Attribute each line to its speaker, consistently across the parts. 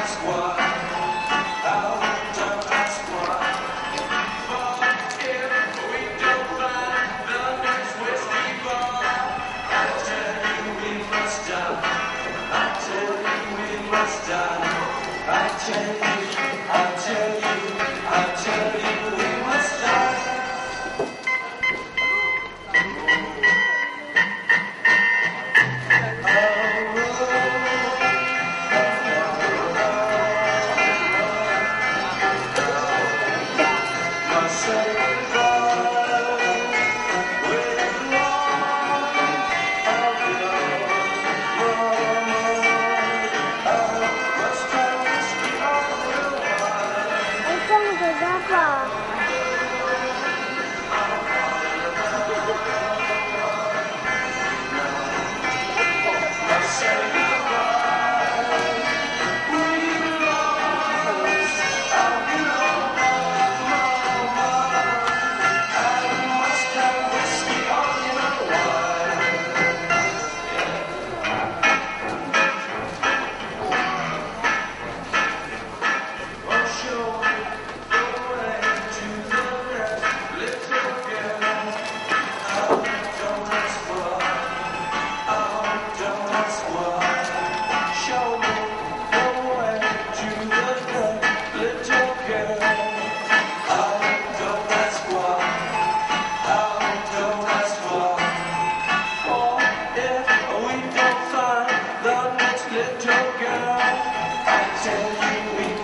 Speaker 1: That's why. Go!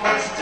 Speaker 1: Thank you.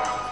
Speaker 1: out.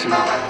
Speaker 2: Pesi